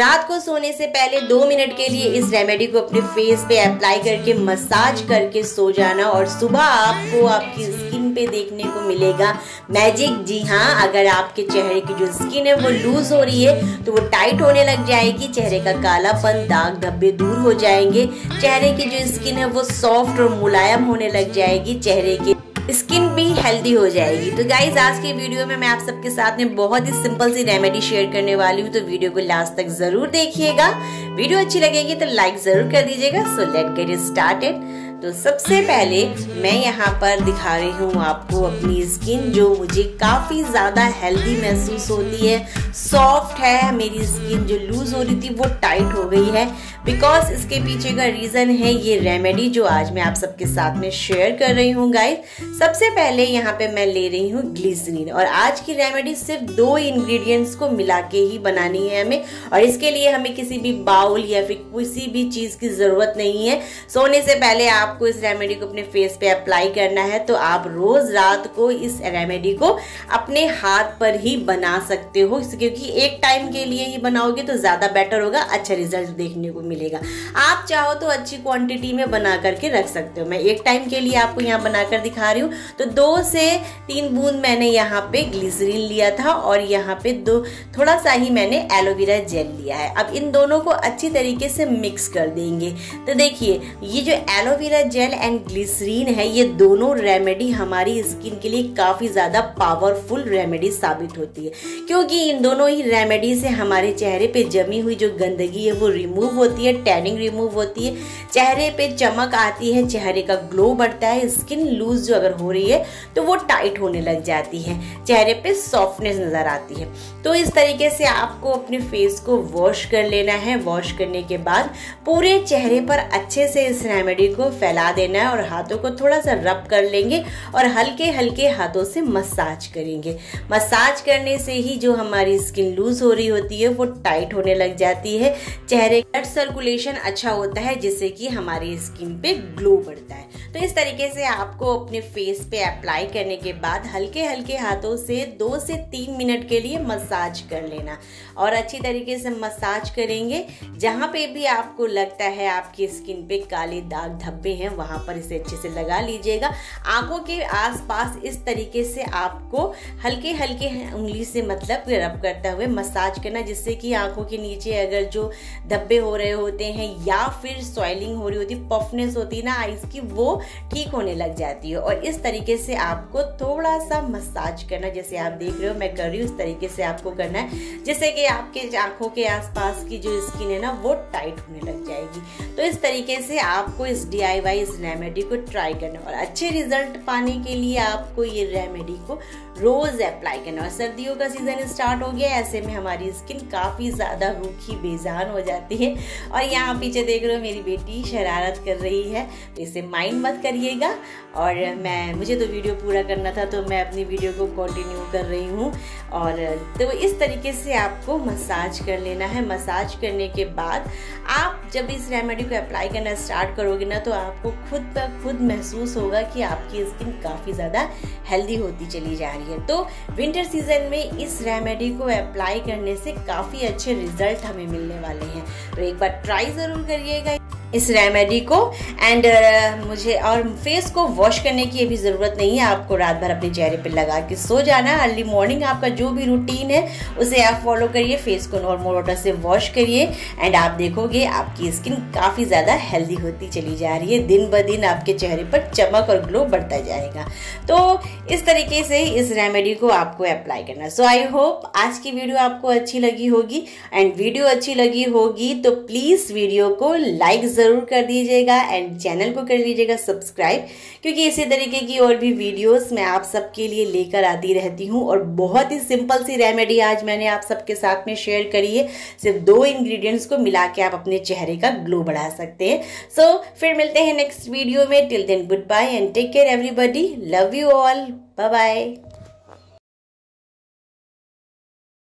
रात को सोने से पहले दो मिनट के लिए इस रेमेडी को अपने फेस पे अप्लाई करके मसाज करके सो जाना और सुबह आपको आपकी स्किन पे देखने को मिलेगा। मैजिक जी हाँ अगर आपके चेहरे की जो स्किन है वो लूज हो रही है तो वो टाइट होने लग जाएगी, चेहरे का कालापन, दाग धब्बे दूर हो जाएँगे, चेहरे की जो स्किन है वो सॉफ्ट और मुलायम होने लग जाएगी, चेहरे के स्किन भी हेल्दी हो जाएगी। तो गाइज़ आज की वीडियो में मैं आप सबके साथ में बहुत ही सिंपल सी रेमेडी शेयर करने वाली हूँ। तो वीडियो को लास्ट तक ज़रूर देखिएगा। वीडियो अच्छी लगेगी तो लाइक ज़रूर कर दीजिएगा। सो लेट गेट स्टार्टेड तो सबसे पहले मैं यहाँ पर दिखा रही हूँ आपको अपनी स्किन जो मुझे काफ़ी ज़्यादा हेल्दी महसूस होती है। सॉफ्ट है, मेरी स्किन जो लूज हो रही थी, वो टाइट हो गई है। बिकॉज़ इसके पीछे का रीज़न है, ये रेमेडी जो आज मैं आप सबके साथ में शेयर कर रही हूँ गाइस सबसे पहले यहाँ पे मैं ले रही हूँ ग्लिसरीन और आज की रेमेडी सिर्फ़ दो इंग्रेडिएंट्स को मिला के ही बनानी है हमें। और इसके लिए हमें किसी भी बाउल या फिर किसी भी चीज़ की ज़रूरत नहीं है। सोने से पहले आप आपको इस रेमेडी को अपने फेस पे अप्लाई करना है तो आप रोज रात को इस रेमेडी को अपने हाथ पर ही बना सकते हो। क्योंकि एक टाइम के लिए ही बनाओगे तो ज़्यादा बेटर होगा अच्छा रिज़ल्ट देखने को मिलेगा। आप चाहो तो अच्छी क्वांटिटी में बना करके रख सकते हो। मैं एक टाइम के लिए आपको यहाँ बनाकर दिखा रही हूँ। तो दो से तीन बूंद मैंने यहाँ पे ग्लिसरीन लिया था और यहाँ पे दो थोड़ा सा ही मैंने एलोवेरा जेल लिया है। अब इन दोनों को अच्छी तरीके से मिक्स कर देंगे। तो देखिए, ये जो एलोवेरा जेल एंड ग्लिसरीन है, ये दोनों रेमेडी हमारी स्किन के लिए काफ़ी ज़्यादा पावरफुल रेमेडी साबित होती है। क्योंकि इन दोनों ही रेमेडी से हमारे चेहरे पे जमी हुई जो गंदगी है, वो रिमूव होती है टैनिंग रिमूव होती है। चेहरे पे चमक आती है, चेहरे का ग्लो बढ़ता है स्किन लूज जो अगर हो रही है तो वो टाइट होने लग जाती है। चेहरे पे सॉफ्टनेस नज़र आती है। तो इस तरीके से आपको अपने फेस को वॉश कर लेना है। वॉश करने के बाद पूरे चेहरे पर अच्छे से इस रेमेडी को फैला देना है और हाथों को थोड़ा सा रब कर लेंगे और हल्के हल्के हाथों से मसाज करेंगे। मसाज करने से ही जो हमारी स्किन लूज हो रही होती है, वो टाइट होने लग जाती है। चेहरे ब्लड सर्कुलेशन अच्छा होता है, जिससे कि हमारी स्किन पे ग्लो बढ़ता है। तो इस तरीके से आपको अपने फेस पे अप्लाई करने के बाद हल्के हल्के हाथों से दो से तीन मिनट के लिए मसाज कर लेना। और अच्छी तरीके से मसाज करेंगे। जहाँ पे भी आपको लगता है आपकी स्किन पे काले दाग धब्बे हैं, वहाँ पर इसे अच्छे से लगा लीजिएगा। आँखों के आसपास इस तरीके से आपको हल्के हल्के उंगली से मतलब रब करते हुए मसाज करना, जिससे कि आँखों के नीचे अगर जो धब्बे हो रहे होते हैं या फिर सॉइलिंग हो रही होती पफनेस होती है ना आइस की, वो ठीक होने लग जाती है। और इस तरीके से आपको थोड़ा सा मसाज करना, जैसे आप देख रहे हो, मैं कर रही हूँ, इस तरीके से आपको करना है, जिससे कि आपके आँखों के आसपास की जो स्किन है ना, वो टाइट होने लग जाएगी। तो इस तरीके से आपको इस डीआई इस रेमेडी को ट्राई करना और अच्छे रिज़ल्ट पाने के लिए आपको ये रेमेडी को रोज अप्लाई करना और सर्दियों का सीज़न स्टार्ट हो गया ऐसे में हमारी स्किन काफ़ी ज़्यादा रूखी, बेजान हो जाती है। और यहाँ पीछे देख रहे हो, मेरी बेटी शरारत कर रही है तो इसे माइंड मत करिएगा। और मैं, मुझे तो वीडियो पूरा करना था तो मैं अपनी वीडियो को कंटिन्यू कर रही हूँ। और तो इस तरीके से आपको मसाज कर लेना है। मसाज करने के बाद आप जब इस रेमेडी को अप्लाई करना स्टार्ट करोगे ना तो आपको खुद ब खुद महसूस होगा कि आपकी स्किन काफ़ी ज़्यादा हेल्दी होती चली जा रही है। तो विंटर सीज़न में इस रेमेडी को अप्लाई करने से काफ़ी अच्छे रिज़ल्ट हमें मिलने वाले हैं। तो एक बार ट्राई ज़रूर करिएगा। इस रेमेडी को एंड uh, मुझे और फेस को वॉश करने की अभी ज़रूरत नहीं है। आपको रात भर अपने चेहरे पे लगा के सो जाना। अर्ली मॉर्निंग आपका जो भी रूटीन है उसे आप फॉलो करिए। फेस को नॉर्मल वाटर से वॉश करिए। एंड आप देखोगे आपकी स्किन काफ़ी ज़्यादा हेल्दी होती चली जा रही है। दिन ब दिन आपके चेहरे पर चमक और ग्लो बढ़ता जाएगा। तो इस तरीके से इस रेमेडी को आपको अप्लाई करना सो आई होप आज की वीडियो आपको अच्छी लगी होगी। एंड वीडियो अच्छी लगी होगी तो प्लीज़ वीडियो को लाइक ज़रूर कर दीजिएगा एंड चैनल को कर लीजिएगा सब्सक्राइब क्योंकि इसी तरीके की और भी वीडियोस मैं आप सबके लिए लेकर आती रहती हूँ और बहुत ही सिंपल सी रेमेडी आज मैंने आप सबके साथ में शेयर करी है। सिर्फ़ दो इंग्रेडिएंट्स को मिला के आप अपने चेहरे का ग्लो बढ़ा सकते हैं। सो so, फिर मिलते हैं नेक्स्ट वीडियो में। Till then good bye and take care everybody love you all bye bye